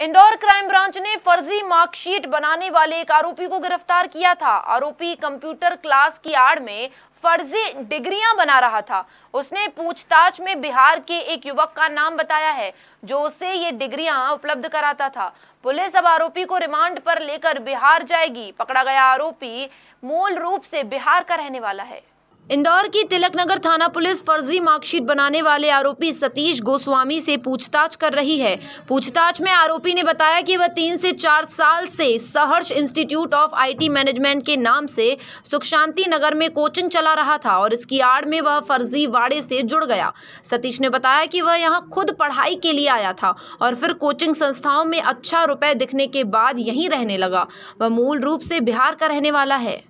Indore crime branch ने फर्जी marksheet बनाने वाले एक आरोपी को गिरफ़्तार किया था। आरोपी कंप्यूटर क्लास की आड़ में फर्जी डिग्रियाँ बना रहा था। उसने पूछताछ में बिहार के एक युवक का नाम बताया है, जो उसे ये डिग्रियाँ उपलब्ध कराता था। पुलिस अब आरोपी को रिमांड पर लेकर बिहार जाएगी। पकड़ा गया आरोपी मूल रूप से बिहार का रहने वाला है। इंदौर की तिलकनगर थाना पुलिस फर्जी मार्कशीट बनाने वाले आरोपी सतीश गोस्वामी से पूछताछ कर रही है। पूछताछ में आरोपी ने बताया कि वह तीन से चार साल से सहर्ष इंस्टीट्यूट ऑफ़ आईटी मैनेजमेंट के नाम से सुख शांति नगर में कोचिंग चला रहा था और इसकी आड़ में वह फर्जी वाड़े से जुड़ गया। सतीश ने बताया कि वह यहाँ खुद पढ़ाई के लिए आया था और फिर कोचिंग संस्थाओं में अच्छा रुपये दिखने के बाद यहीं रहने लगा। वह मूल रूप से बिहार का रहने वाला है।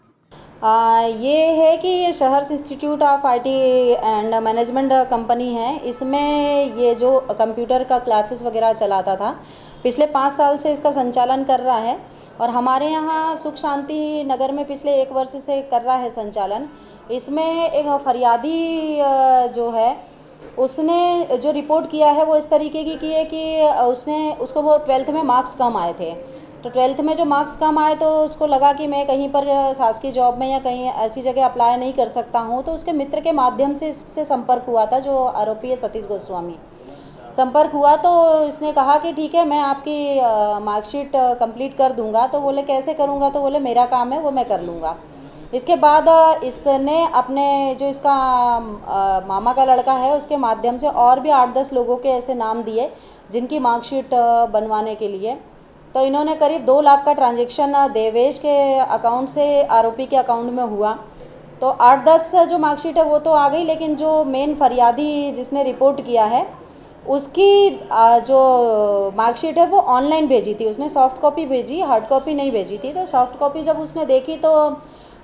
आ, ये है कि ये शहर institute of IT and management company है। इसमें ये जो कंप्यूटर का क्लासेस वगैरह चलाता था पिछले पाँच साल से इसका संचालन कर रहा है और हमारे यहाँ सुख शांति नगर में पिछले एक वर्ष से कर रहा है संचालन। इसमें एक फरियादी जो है उसने जो रिपोर्ट किया है वो इस तरीके की की है कि उसने उसको वो ट्वेल्थ में मार्क्स कम आए थे। तो ट्वेल्थ में जो मार्क्स कम आए तो उसको लगा कि मैं कहीं पर शासकीय जॉब में या कहीं ऐसी जगह अप्लाई नहीं कर सकता हूँ। तो उसके मित्र के माध्यम से इससे संपर्क हुआ था, जो आरोपी है सतीश गोस्वामी। संपर्क हुआ तो इसने कहा कि ठीक है, मैं आपकी मार्कशीट कंप्लीट कर दूँगा। तो बोले, कैसे करूँगा? तो बोले, मेरा काम है, वो मैं कर लूँगा। इसके बाद इसने अपने जो इसका मामा का लड़का है, उसके माध्यम से और भी आठ दस लोगों के ऐसे नाम दिए, जिनकी मार्कशीट बनवाने के लिए। तो इन्होंने करीब दो लाख का ट्रांजेक्शन देवेश के अकाउंट से आरोपी के अकाउंट में हुआ। तो आठ दस जो मार्कशीट है वो तो आ गई लेकिन जो मेन फरियादी जिसने रिपोर्ट किया है उसकी जो मार्कशीट है वो ऑनलाइन भेजी थी। उसने सॉफ्ट कॉपी भेजी हार्ड कॉपी नहीं भेजी थी। तो सॉफ्ट कॉपी जब उसने देखी तो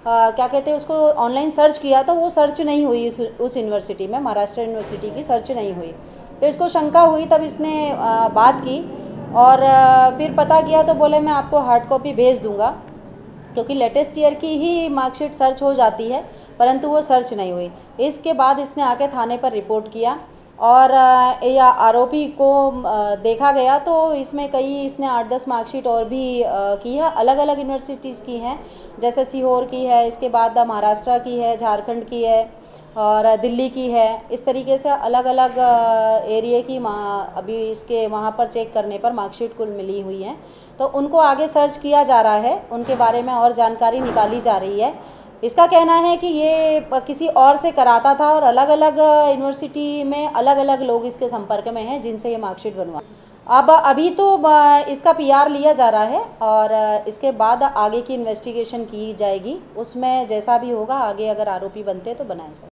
आ, क्या कहते हैं उसको ऑनलाइन सर्च किया तो वो सर्च नहीं हुई उस, उस यूनिवर्सिटी में महाराष्ट्र यूनिवर्सिटी की सर्च नहीं हुई। तो इसको शंका हुई तब इसने आ, बात की। और फिर पता किया तो बोले, मैं आपको हार्ड कॉपी भेज दूँगा। क्योंकि लेटेस्ट ईयर की ही मार्कशीट सर्च हो जाती है, परंतु वो सर्च नहीं हुई। इसके बाद इसने आके थाने पर रिपोर्ट किया और या आरोपी को देखा गया तो इसमें कई, इसने आठ दस मार्कशीट और भी की है। अलग अलग यूनिवर्सिटीज़ की हैं, जैसे सीहोर की है, इसके बाद महाराष्ट्र की है, झारखंड की है और दिल्ली की है। इस तरीके से अलग अलग एरिए की अभी इसके वहाँ पर चेक करने पर मार्कशीट कुल मिली हुई हैं। तो उनको आगे सर्च किया जा रहा है। उनके बारे में और जानकारी निकाली जा रही है। इसका कहना है कि ये किसी और से कराता था और अलग अलग यूनिवर्सिटी में अलग अलग लोग इसके संपर्क में हैं जिनसे ये मार्कशीट बनवा। अब, अभी तो इसका पीआर लिया जा रहा है और इसके बाद आगे की इन्वेस्टिगेशन की जाएगी। उसमें जैसा भी होगा, आगे अगर आरोपी बनते तो बनाया जाएगा।